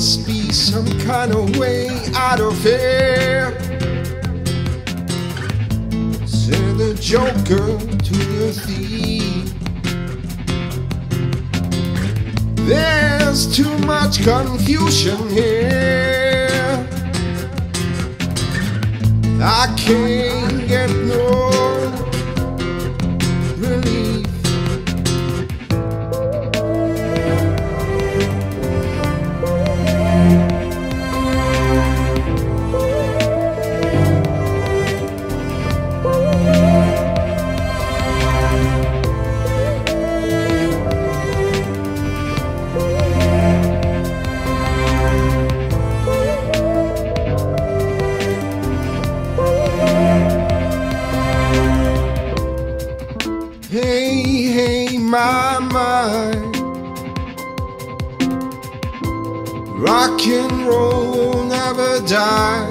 must be some kind of way out of here. Send the joker to the thief. There's too much confusion here. I can't. Hey, hey, my mind. Rock and roll will never die.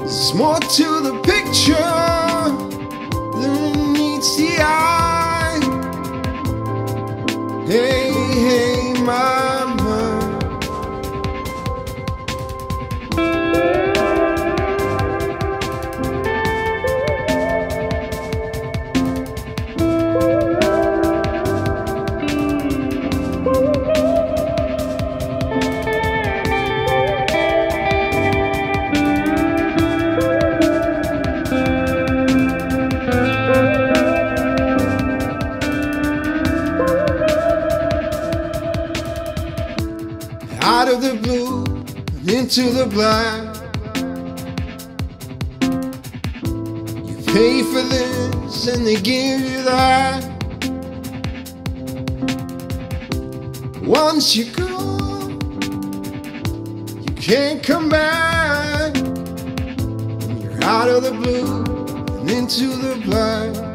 There's more to the picture than meets the eye. Hey, hey, my out of the blue and into the black. You pay for this and they give you that. Once you go, you can't come back. You're out of the blue and into the black.